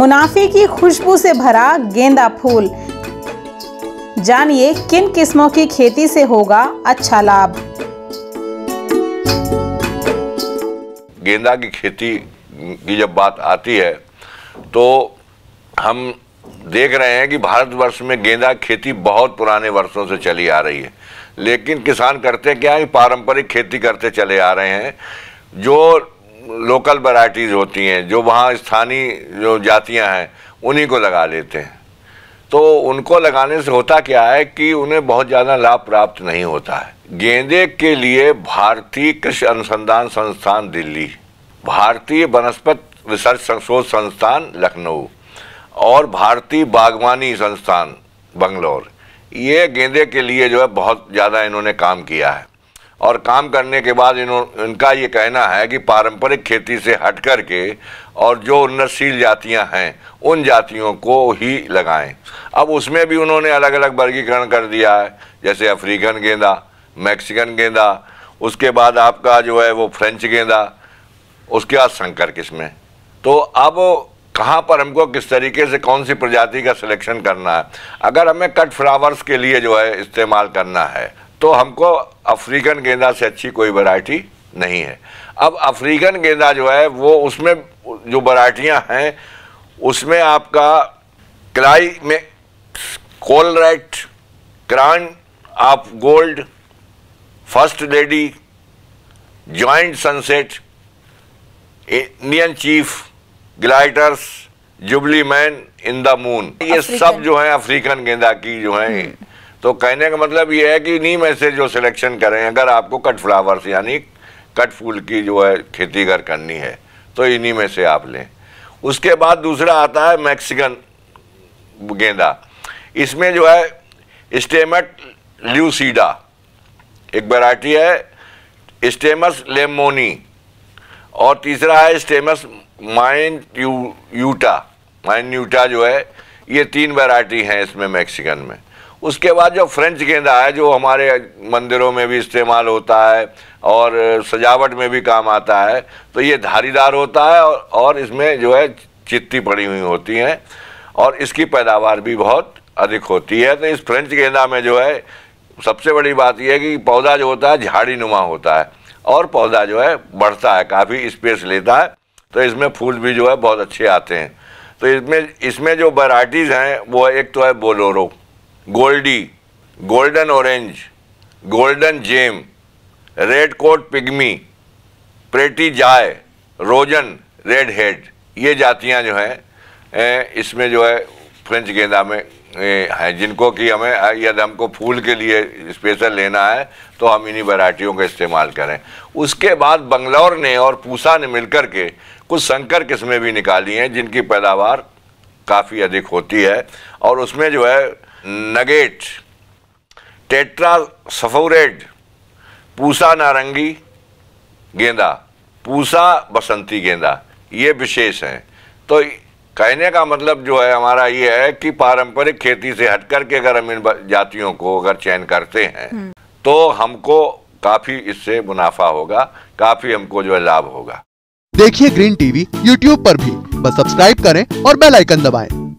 मुनाफे की खुशबू से भरा गेंदा फूल। जानिए किन किस्मों की खेती से होगा अच्छा लाभ। गेंदा की खेती की जब बात आती है तो हम देख रहे हैं कि भारतवर्ष में गेंदा खेती बहुत पुराने वर्षों से चली आ रही है। लेकिन किसान करते क्या है, पारंपरिक खेती करते चले आ रहे हैं। जो लोकल वैरायटीज़ होती हैं, जो वहाँ स्थानीय जो जातियाँ हैं, उन्हीं को लगा लेते हैं। तो उनको लगाने से होता क्या है कि उन्हें बहुत ज़्यादा लाभ प्राप्त नहीं होता है। गेंदे के लिए भारतीय कृषि अनुसंधान संस्थान दिल्ली, भारतीय वनस्पत रिसर्च शोध संस्थान लखनऊ और भारतीय बागवानी संस्थान बंगलौर। ये गेंदे के लिए जो है बहुत ज़्यादा इन्होंने काम किया है। और काम करने के बाद इन्हों, इनका ये कहना है कि पारंपरिक खेती से हट कर के और जो उन्नतशील जातियाँ हैं, उन जातियों को ही लगाएँ। अब उसमें भी उन्होंने अलग अलग वर्गीकरण कर दिया है, जैसे अफ्रीकन गेंदा, मैक्सिकन गेंदा, उसके बाद आपका जो है वो फ्रेंच गेंदा, उसके बाद संकर किस्में। तो अब कहाँ पर हमको किस तरीके से कौन सी प्रजाति का सिलेक्शन करना है? अगर हमें कट फ्लावर्स के लिए जो है इस्तेमाल करना है तो हमको अफ्रीकन गेंदा से अच्छी कोई वैरायटी नहीं है। अब अफ्रीकन गेंदा जो है वो उसमें जो वैरायटियाँ हैं उसमें आपका क्लाई में collarette crown of gold first lady giant sunset Indian chief glitters jubilee man in the moon. ये सब जो है अफ्रीकन गेंदा की जो है तो कहने का मतलब ये है कि इन्हीं में से जो सिलेक्शन करें, अगर आपको कट फ्लावर्स यानी कट फूल की जो है खेती अगर करनी है तो इन्हीं में से आप लें। उसके बाद दूसरा आता है मैक्सिकन गेंदा। इसमें जो है स्टेमट ल्यूसीडा एक वैरायटी है स्टेमस लेमोनी और तीसरा है स्टेमस माइन यूटा माइन यूटा जो है, ये तीन वैरायटी हैं इसमें मैक्सिकन में। उसके बाद जो फ्रेंच गेंदा है जो हमारे मंदिरों में भी इस्तेमाल होता है और सजावट में भी काम आता है तो ये धारीदार होता है और, और इसमें जो है चित्ती पड़ी हुई होती हैं और इसकी पैदावार भी बहुत अधिक होती है। तो इस फ्रेंच गेंदा में जो है सबसे बड़ी बात यह है कि पौधा जो होता है झाड़ी नुमा होता है और पौधा जो है बढ़ता है काफ़ी स्पेस लेता है। तो इसमें फूल भी जो है बहुत अच्छे आते हैं। तो इसमें इसमें जो वैराइटीज़ हैं वो एक तो है bolero. Goldie golden orange golden gem red coat pygmy pretty joy रोजन रेड हेड ये जातियाँ जो हैं इसमें जो है फ्रेंच गेंदा में हैं, जिनको कि हमें यदि हमको फूल के लिए स्पेशल लेना है तो हम इन्हीं वैरायटियों का इस्तेमाल करें। उसके बाद बंगलौर ने और पूसा ने मिलकर के कुछ संकर किस्में भी निकाली हैं, जिनकी पैदावार काफ़ी अधिक होती है, और उसमें जो है नगेट टेट्रा सफोरेड पूसा नारंगी गेंदा पूसा बसंती गेंदा ये विशेष हैं। तो कहने का मतलब जो है हमारा ये है कि पारंपरिक खेती से हट करके अगर हम इन जातियों को अगर चयन करते हैं तो हमको काफ़ी इससे मुनाफा होगा काफ़ी हमको जो है लाभ होगा। देखिए ग्रीन टीवी यूट्यूब पर भी बस सब्सक्राइब करें और बेल आइकन दबाएँ।